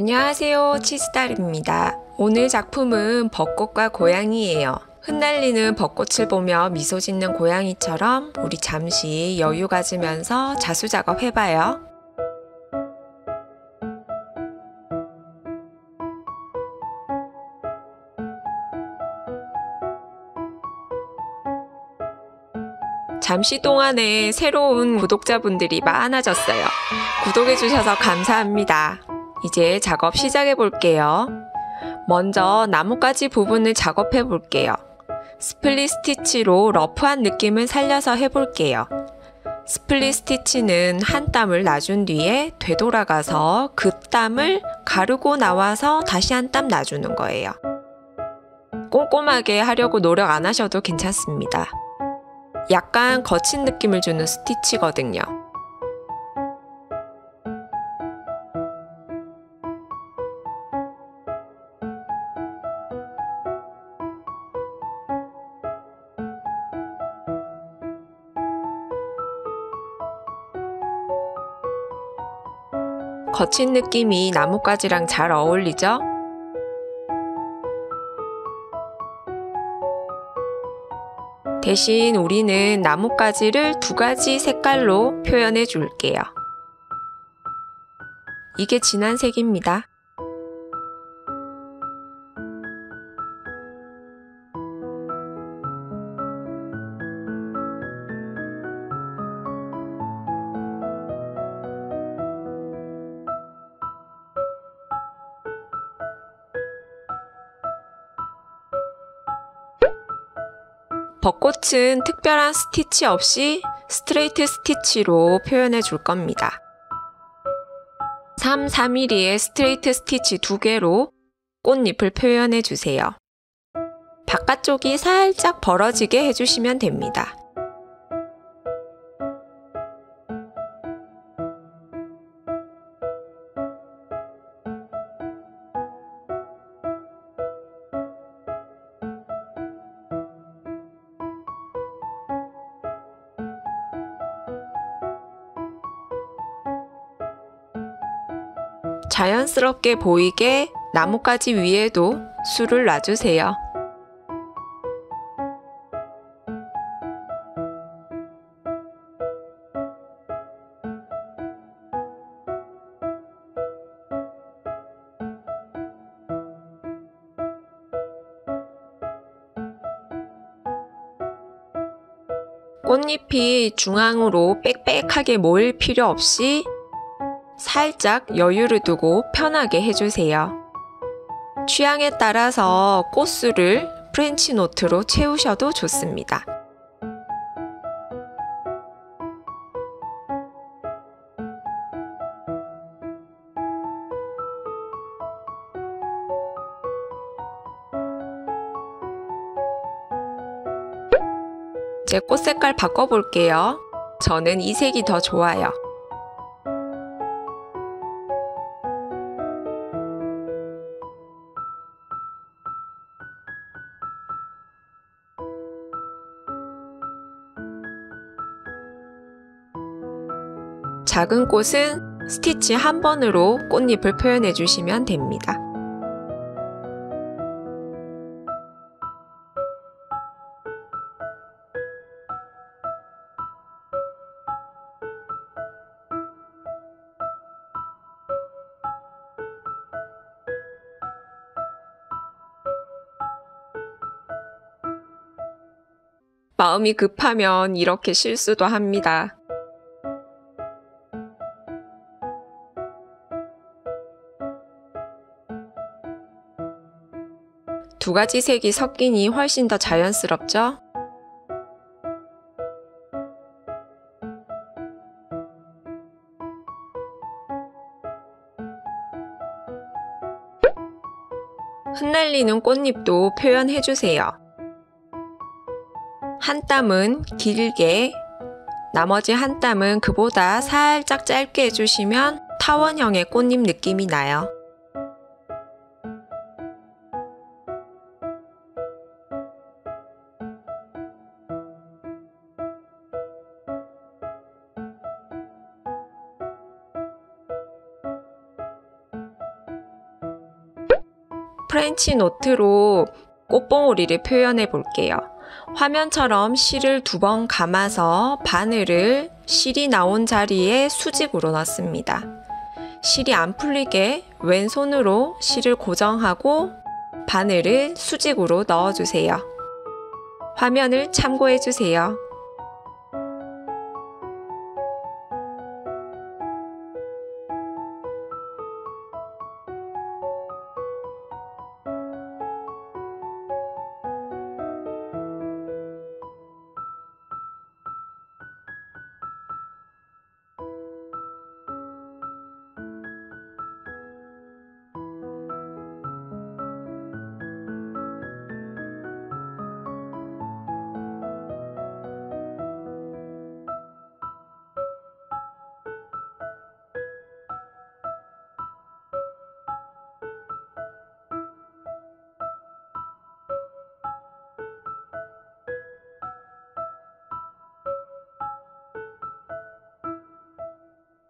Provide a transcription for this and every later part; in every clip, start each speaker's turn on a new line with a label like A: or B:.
A: 안녕하세요. 치즈달입니다. 오늘 작품은 벚꽃과 고양이예요. 흩날리는 벚꽃을 보며 미소 짓는 고양이처럼 우리 잠시 여유 가지면서 자수 작업 해봐요. 잠시 동안에 새로운 구독자분들이 많아졌어요. 구독해주셔서 감사합니다. 이제 작업 시작해 볼게요. 먼저 나뭇가지 부분을 작업해 볼게요. split 스티치로 rough한 느낌을 살려서 해볼게요. split 스티치는 한 땀을 놔준 뒤에 되돌아가서 그 땀을 가르고 나와서 다시 한 땀 놔주는 거예요. 꼼꼼하게 하려고 노력 안 하셔도 괜찮습니다. 약간 거친 느낌을 주는 스티치거든요. 거친 느낌이 나뭇가지랑 잘 어울리죠? 대신 우리는 나뭇가지를 두 가지 색깔로 표현해 줄게요. 이게 진한 색입니다. 벚꽃은 특별한 스티치 없이 스트레이트 스티치로 표현해 줄 겁니다. 3, 3mm의 스트레이트 스티치 두 개로 꽃잎을 표현해 주세요. 바깥쪽이 살짝 벌어지게 해주시면 됩니다. 자연스럽게 보이게 나뭇가지 위에도 술을 놔주세요. 꽃잎이 중앙으로 빽빽하게 모일 필요 없이 살짝 여유를 두고 편하게 해주세요. 취향에 따라서 꽃술을 French knot로 채우셔도 좋습니다. 이제 꽃 색깔 바꿔볼게요. 저는 이 색이 더 좋아요. 작은 꽃은 스티치 한 번으로 꽃잎을 표현해 주시면 됩니다. 마음이 급하면 이렇게 실수도 합니다. 두 가지 색이 섞이니 훨씬 더 자연스럽죠? 흩날리는 꽃잎도 표현해주세요. 한 땀은 길게, 나머지 한 땀은 그보다 살짝 짧게 해주시면 타원형의 꽃잎 느낌이 나요. French knot로 꽃봉오리를 표현해 볼게요. 화면처럼 실을 두 번 감아서 바늘을 실이 나온 자리에 수직으로 넣습니다. 실이 안 풀리게 왼손으로 실을 고정하고 바늘을 수직으로 넣어주세요. 화면을 참고해주세요.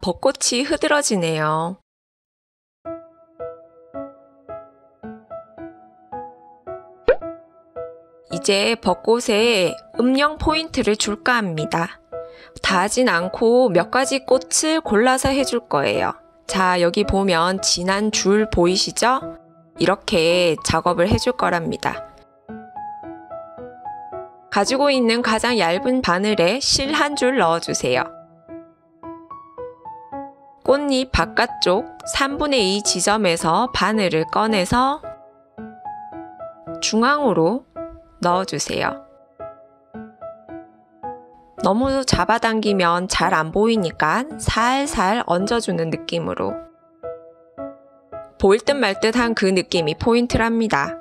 A: 벚꽃이 흐드러지네요. 이제 벚꽃에 음영 포인트를 줄까 합니다. 다 하진 않고 몇 가지 꽃을 골라서 해줄 거예요. 자, 여기 보면 진한 줄 보이시죠? 이렇게 작업을 해줄 거랍니다. 가지고 있는 가장 얇은 바늘에 실 한 줄 넣어주세요. 꽃잎 바깥쪽 3분의 2 지점에서 바늘을 꺼내서 중앙으로 넣어주세요. 너무 잡아당기면 잘 안 보이니까 살살 얹어주는 느낌으로 보일 듯 말 듯한 그 느낌이 포인트랍니다.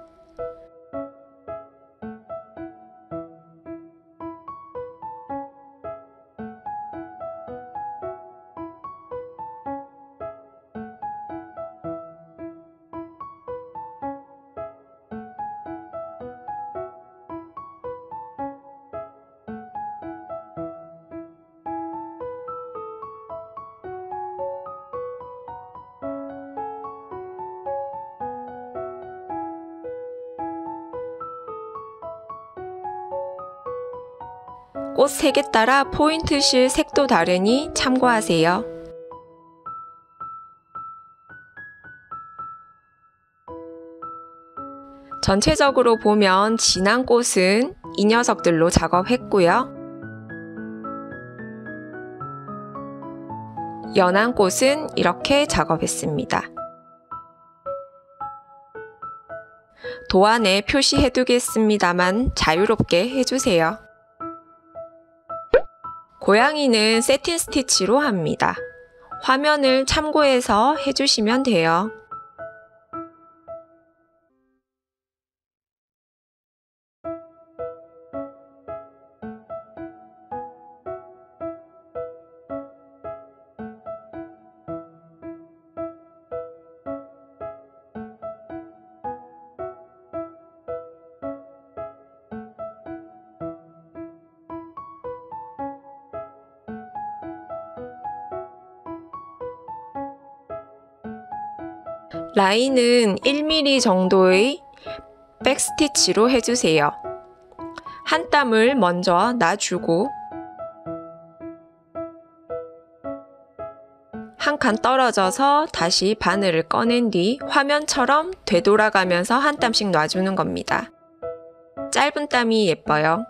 A: 꽃 색에 따라 포인트 실 색도 다르니 참고하세요. 전체적으로 보면 진한 꽃은 이 녀석들로 작업했고요. 연한 꽃은 이렇게 작업했습니다. 도안에 표시해 두겠습니다만 자유롭게 해주세요. 고양이는 세틴 스티치로 합니다. 화면을 참고해서 해주시면 돼요. 라인은 1mm 정도의 백스티치로 해주세요. 한 땀을 먼저 놔주고 한 칸 떨어져서 다시 바늘을 꺼낸 뒤 화면처럼 되돌아가면서 한 땀씩 놔주는 겁니다. 짧은 땀이 예뻐요.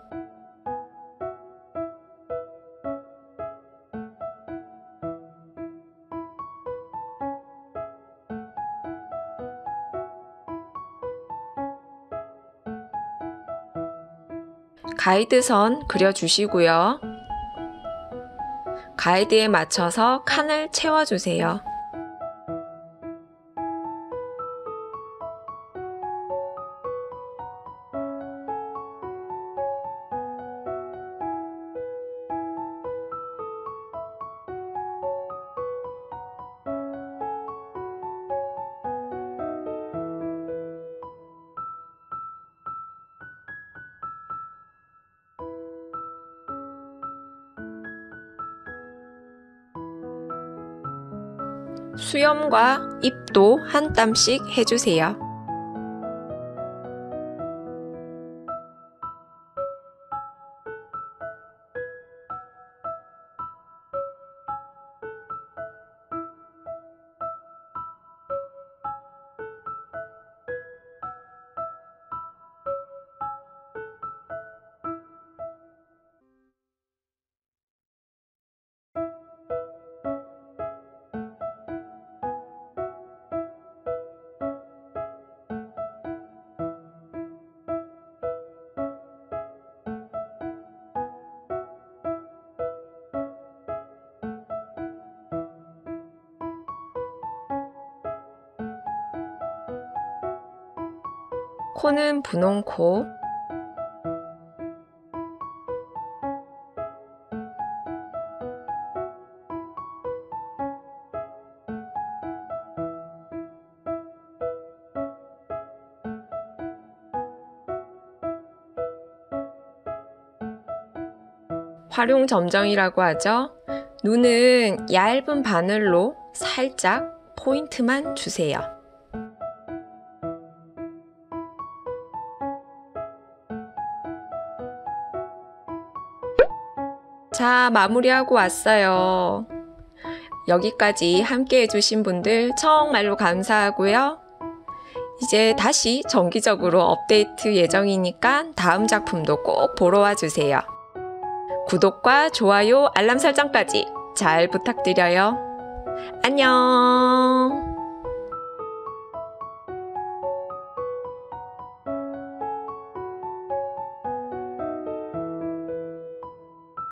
A: 가이드선 그려주시고요. 가이드에 맞춰서 칸을 채워주세요. 수염과 입도 한 땀씩 해주세요. 코는 분홍 코. 활용 점정이라고 하죠. 눈은 얇은 바늘로 살짝 포인트만 주세요. 자, 마무리하고 왔어요. 여기까지 함께 해주신 분들 정말로 감사하고요. 이제 다시 정기적으로 업데이트 예정이니까 다음 작품도 꼭 보러 와주세요. 구독과 좋아요, 알람 설정까지 잘 부탁드려요. 안녕!